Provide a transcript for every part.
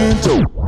into.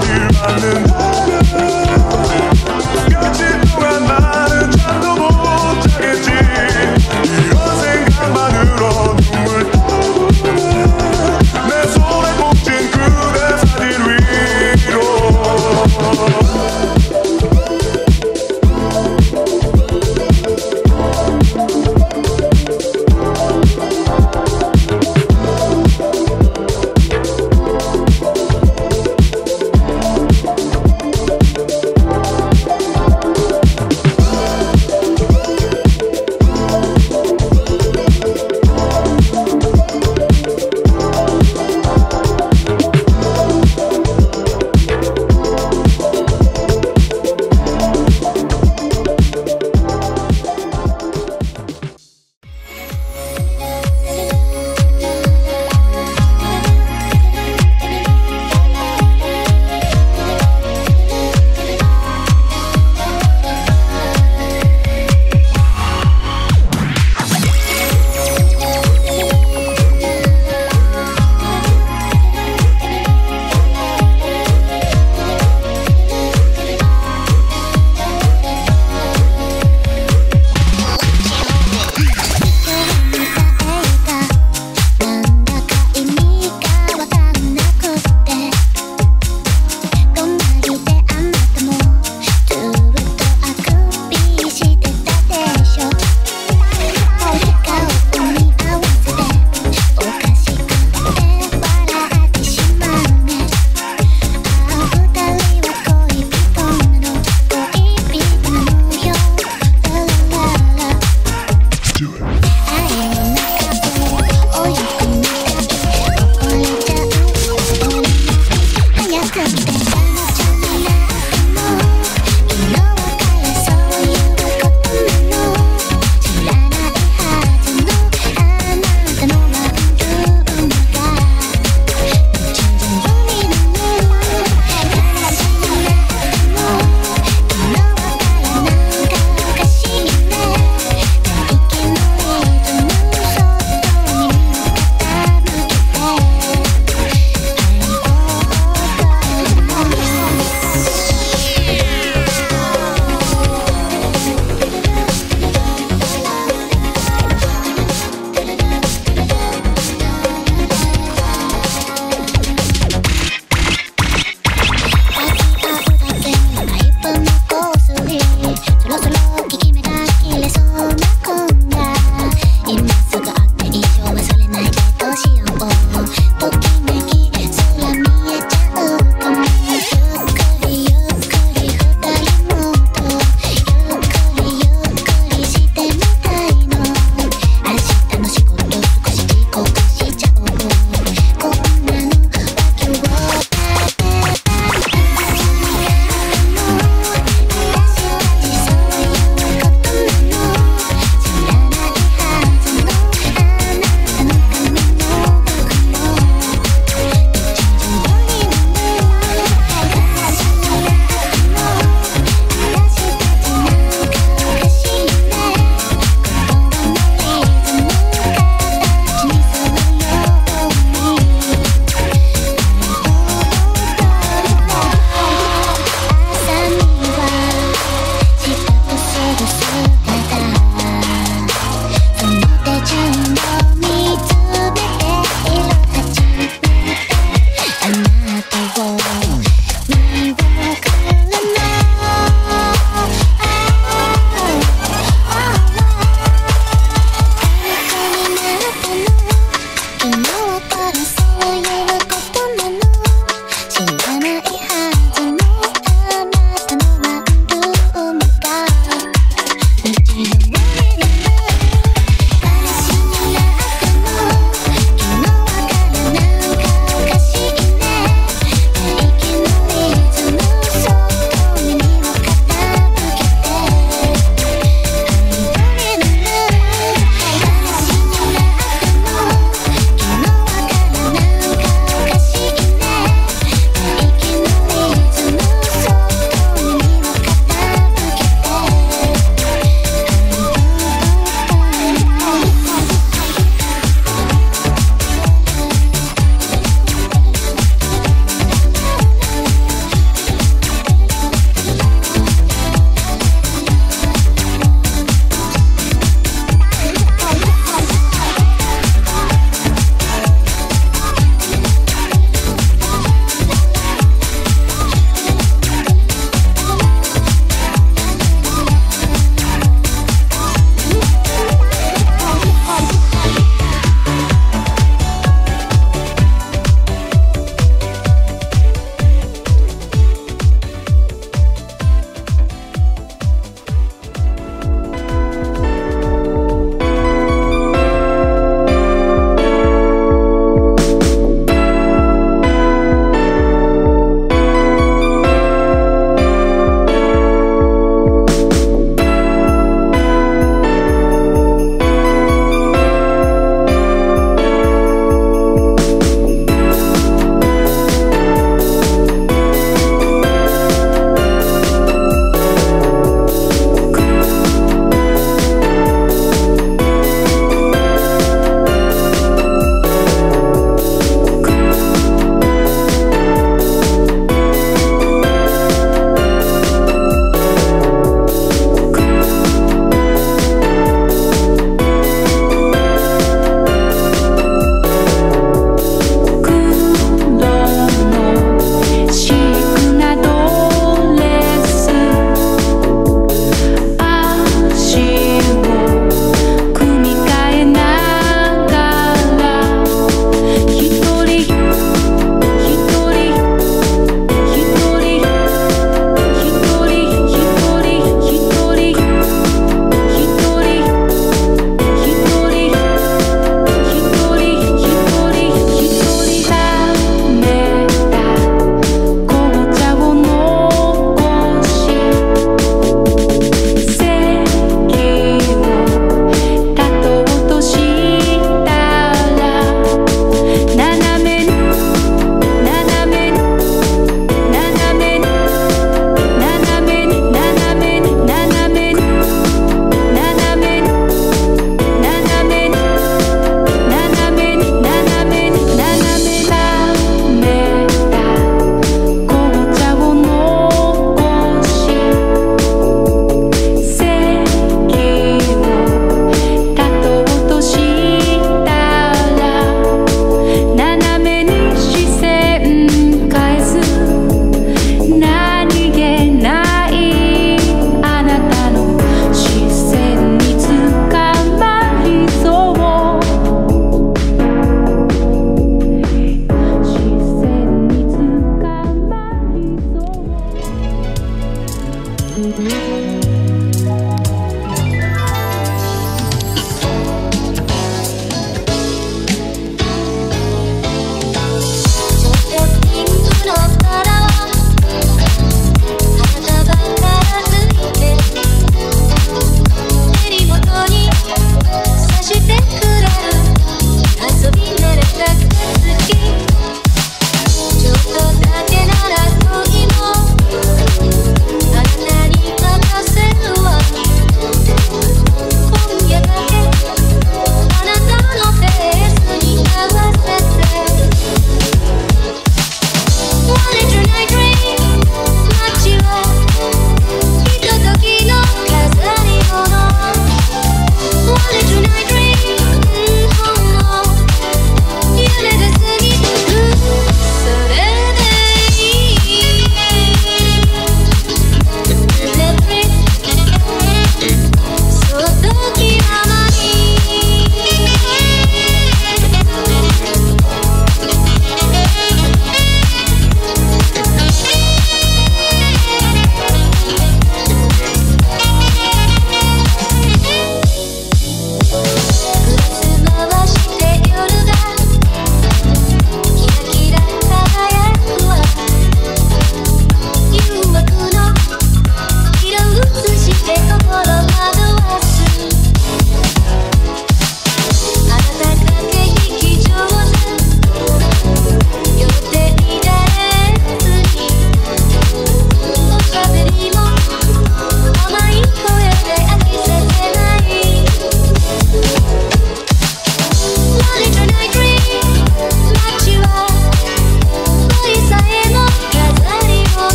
be running.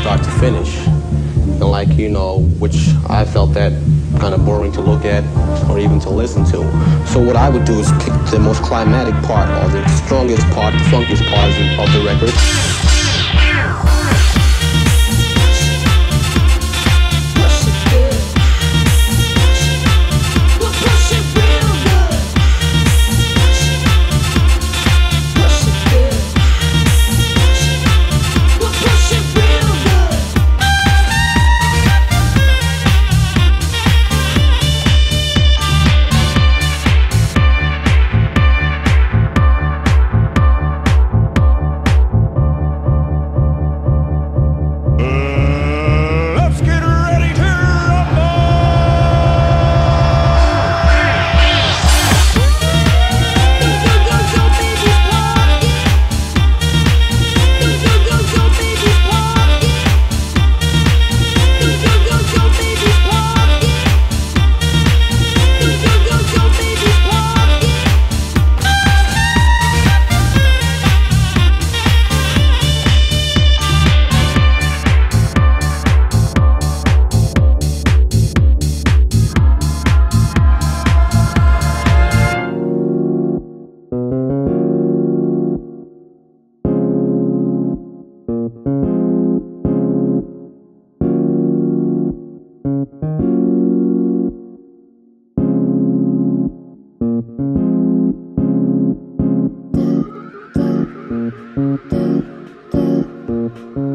Start to finish. And like, you know, which I felt that kind of boring to look at or even to listen to. So what I would do is pick the most climatic part or the strongest part, the funkiest part of the record. do, do.